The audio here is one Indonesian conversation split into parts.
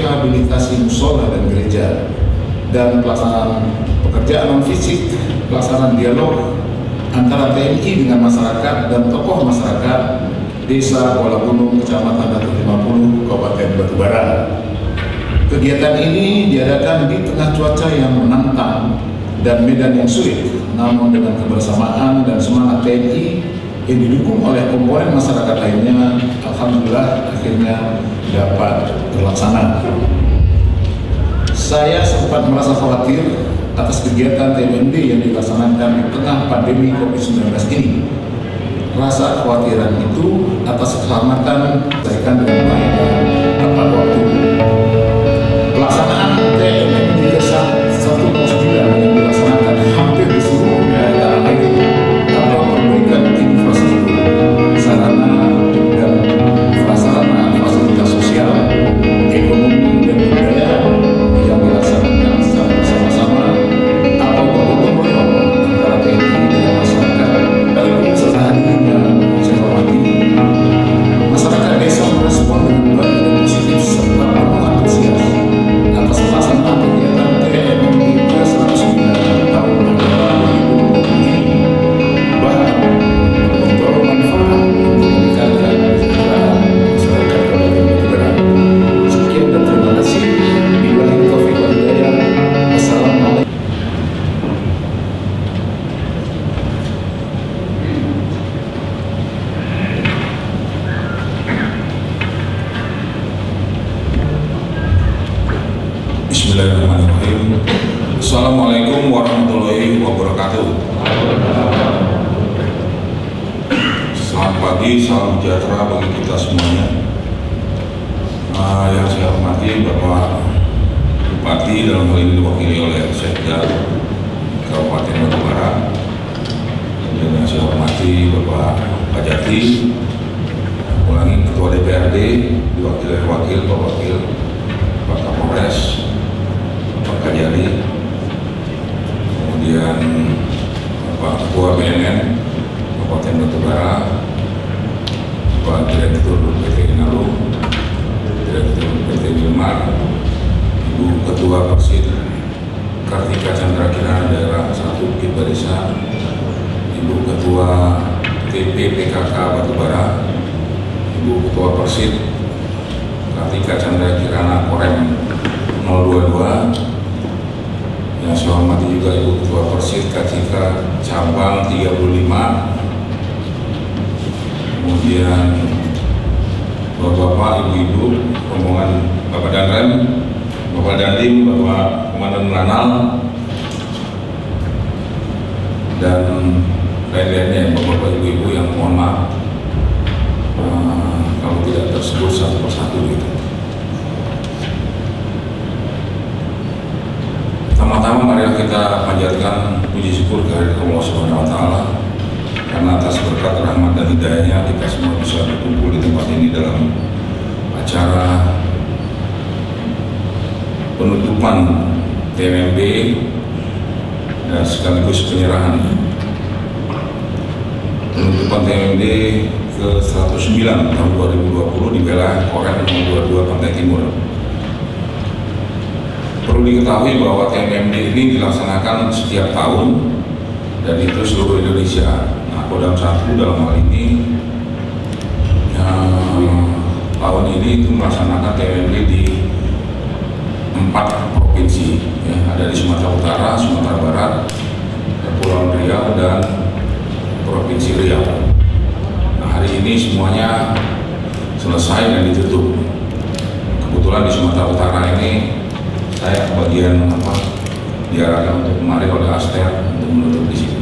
rehabilitasi musola dan gereja dan pelaksanaan pekerjaan non fisik, pelaksanaan dialog antara TNI dengan masyarakat dan tokoh masyarakat Desa Kuala Gunung, Kecamatan Datu 50, Kabupaten Batubara. Kegiatan ini diadakan di tengah cuaca yang menantang dan medan yang sulit, namun dengan kebersamaan dan semangat TNI yang didukung oleh komponen masyarakat lainnya, Alhamdulillah akhirnya dapat terlaksana. Saya sempat merasa khawatir atas kegiatan TMND yang dilaksanakan di tengah pandemi COVID-19 ini. Rasa kekhawatiran itu atas keselamatan selesaikan dengan dan tepat waktu. Pelaksanaan TMND sejahtera bagi kita semuanya. Ah, yang saya hormati Bapak Bupati dalam hal ini diwakili oleh Sekda Kabupaten Batubara dan yang saya hormati Bapak Pak Jati ulangi Ketua DPRD diwakili oleh Wakil Pak Wakil Pak Kapolres Pak Kajari kemudian Pak Ketua BNN Kabupaten Batubara Pak Direktur PT Inalu Direktur PT Wilmar Ibu Ketua Persid Kartika Chandra Kirana Daerah 1 Bukit Barisan Ibu Ketua TP PKK Batubara Ibu Ketua Persid Kartika Chandra Kirana Korem 022 yang saya hormati juga Ibu Ketua Persid Kartika Cabang 35 kemudian Bapak-bapak, ibu-ibu, rombongan Bapak Danrem, Bapak Dandim, Bapak Komandan Lanal, dan lain-lainnya, Bapak-bapak, ibu-ibu yang mohon maaf. Eh, kalau tidak tersebut satu persatu gitu. Pertama-tama mari kita panjatkan puji syukur kehadirat Allah Subhanahu wa taala. Karena atas berkat rahmat dan hidayahnya kita semua bisa berkumpul di tempat ini dalam acara penutupan TMMB dan sekaligus penyerahan penutupan TMMB ke 109 tahun 2020 di wilayah Korem 22 Pantai Timur. Perlu diketahui bahwa TMMD ini dilaksanakan setiap tahun dan itu seluruh Indonesia. Nah, Kodam satu dalam hal ini eh, tahun ini itu melaksanakan TMMD di empat provinsi, ya, ada di Sumatera Utara, Sumatera Barat, Kepulauan Riau dan Provinsi Riau. Nah, hari ini semuanya selesai dan ditutup. Kebetulan di Sumatera Utara ini saya bagian apa diarahkan untuk kemari oleh Aster untuk menutup di sini.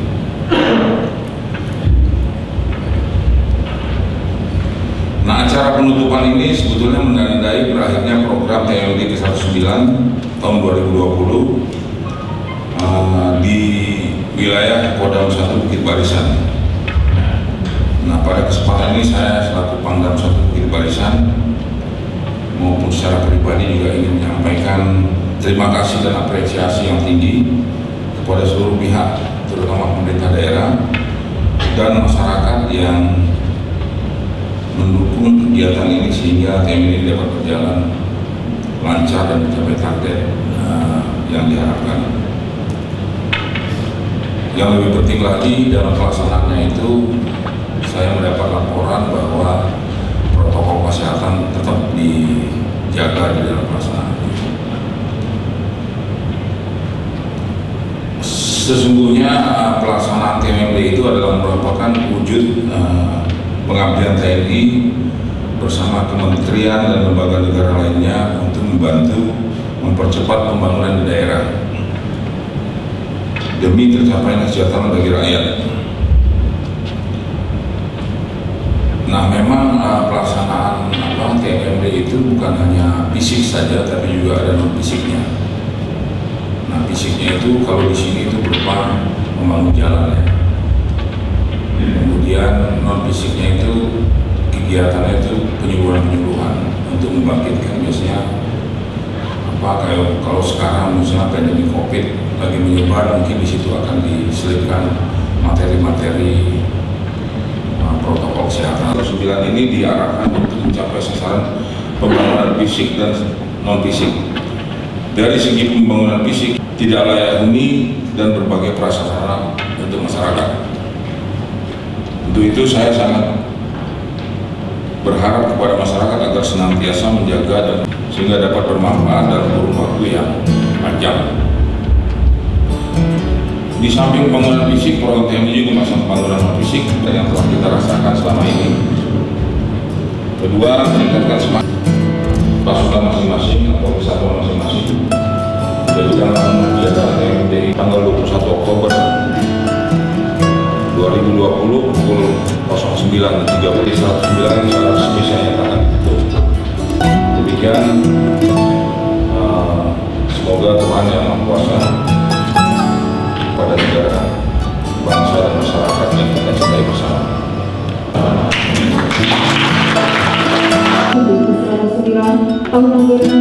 Nah acara penutupan ini sebetulnya menandai berakhirnya program TLD ke-19 tahun 2020 eh, di wilayah Kodam 1 Bukit Barisan. Nah pada kesempatan ini saya selaku Pangdam 1 Bukit Barisan maupun secara pribadi juga ingin menyampaikan terima kasih dan apresiasi yang tinggi kepada seluruh pihak, terutama pemerintah daerah dan masyarakat yang mendukung kegiatan ini sehingga TM ini dapat berjalan lancar dan mencapai target uh, yang diharapkan. Yang lebih penting lagi dalam pelaksanaannya itu saya mendapat laporan bahwa protokol kesehatan tetap dijaga di dalam pelaksanaan. Sesungguhnya uh, pelaksanaan TMMD itu adalah merupakan wujud uh, pengabdian TNI bersama kementerian dan lembaga negara lainnya untuk membantu mempercepat pembangunan di daerah demi tercapainya kesejahteraan bagi rakyat. Nah, memang uh, pelaksanaan apa TMMD itu bukan hanya fisik saja, tapi juga ada non fisiknya. Nah, fisiknya itu kalau di sini itu berupa membangun jalan ya kemudian non fisiknya itu kegiatannya itu penyuluhan-penyuluhan untuk membangkitkan biasanya apa kayak kalau sekarang misalnya pandemi covid lagi menyebar mungkin di situ akan diselipkan materi-materi uh, protokol kesehatan. Sembilan ini diarahkan untuk mencapai sasaran pembangunan fisik dan non fisik. Dari segi pembangunan fisik tidak layak huni dan berbagai prasarana untuk masyarakat. Untuk itu saya sangat berharap kepada masyarakat agar senantiasa menjaga dan sehingga dapat bermanfaat dalam kurun waktu yang panjang. Di samping pembangunan fisik, program TMI juga masuk pembangunan fisik yang telah kita rasakan selama ini. Kedua, meningkatkan semangat pasukan masing-masing atau kesatuan masing-masing. Jadi dalam kegiatan TMI tanggal 21 Oktober 2020 pukul 09.30 109 secara resmi saya nyatakan tutup. Demikian uh, semoga Tuhan yang Maha pada negara, bangsa dan masyarakat yang kita cintai bersama. tahun anggaran 2020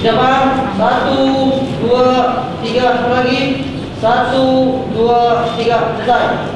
siapa satu dua tiga lagi. Satu dua tiga selesai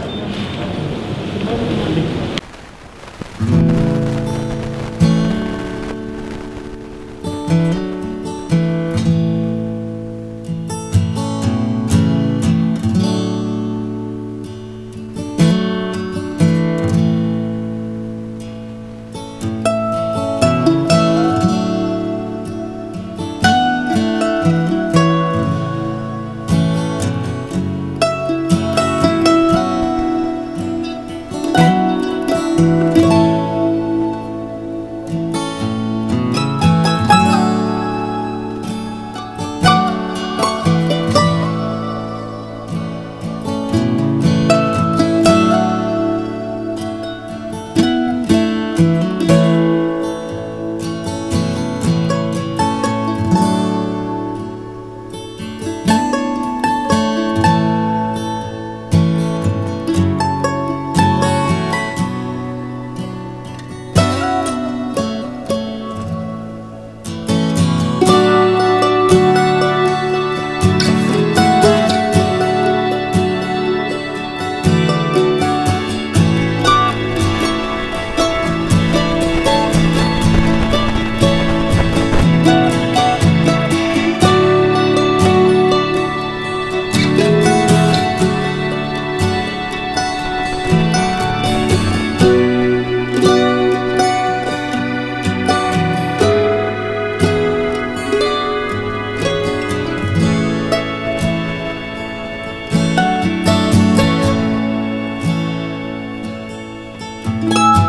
Música